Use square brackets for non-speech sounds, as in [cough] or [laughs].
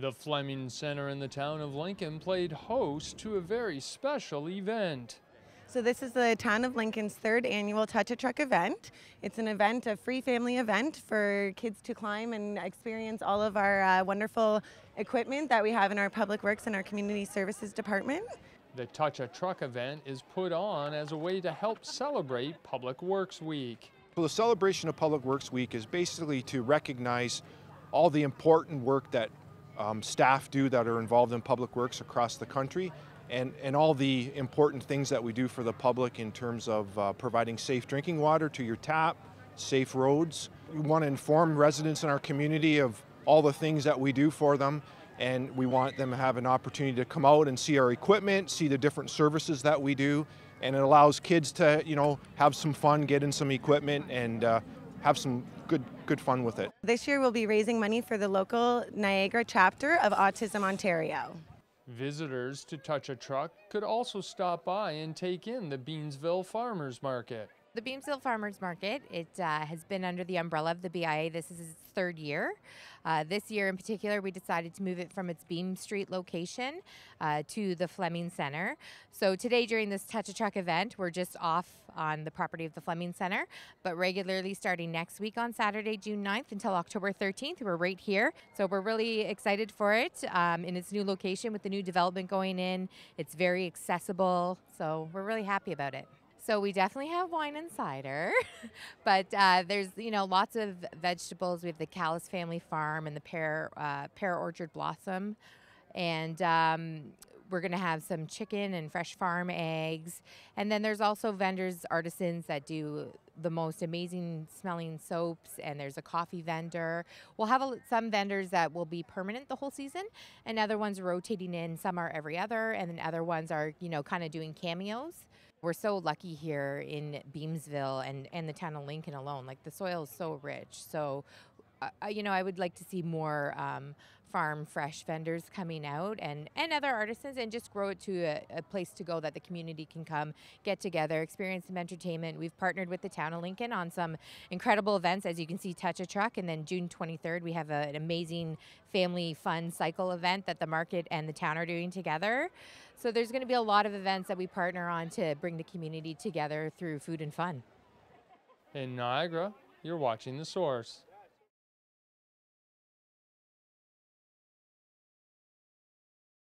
The Fleming Center in the town of Lincoln played host to a very special event. So this is the Town of Lincoln's third annual Touch a Truck event. It's an event, a free family event for kids to climb and experience all of our uh, wonderful equipment that we have in our Public Works and our Community Services Department. The Touch a Truck event is put on as a way to help celebrate Public Works Week. Well, the celebration of Public Works Week is basically to recognize all the important work that um, staff do that are involved in public works across the country and, and all the important things that we do for the public in terms of uh, providing safe drinking water to your tap, safe roads. We want to inform residents in our community of all the things that we do for them and we want them to have an opportunity to come out and see our equipment, see the different services that we do, and it allows kids to, you know, have some fun, get in some equipment, and uh, have some good good fun with it. This year we'll be raising money for the local Niagara chapter of Autism Ontario. Visitors to Touch a Truck could also stop by and take in the Beamsville Farmers Market. The Beamsville Farmers Market, it uh, has been under the umbrella of the BIA. This is its third year. Uh, this year in particular, we decided to move it from its Beam Street location uh, to the Fleming Center. So today during this Touch a Truck event, we're just off on the property of the Fleming Center, but regularly starting next week on Saturday, June 9th until October 13th, we're right here. So we're really excited for it um, in its new location with the new development going in. It's very accessible, so we're really happy about it. So we definitely have wine and cider, [laughs] but uh, there's you know lots of vegetables. We have the Callis Family Farm and the Pear uh, Pear Orchard Blossom, and um, we're going to have some chicken and fresh farm eggs. And then there's also vendors, artisans that do the most amazing smelling soaps, and there's a coffee vendor. We'll have a, some vendors that will be permanent the whole season, and other ones rotating in. Some are every other, and then other ones are, you know, kind of doing cameos. We're so lucky here in Beamsville and, and the town of Lincoln alone. Like the soil is so rich. So, uh, you know, I would like to see more um, farm fresh vendors coming out and, and other artisans and just grow it to a, a, place to go that the community can come get together, experience some entertainment. We've partnered with the town of Lincoln on some incredible events. As you can see, Touch a Truck. And then June 23rd, we have a, an amazing family fun cycle event that the market and the town are doing together. So there's going to be a lot of events that we partner on to bring the community together through food and fun. In Niagara, you're watching The Source.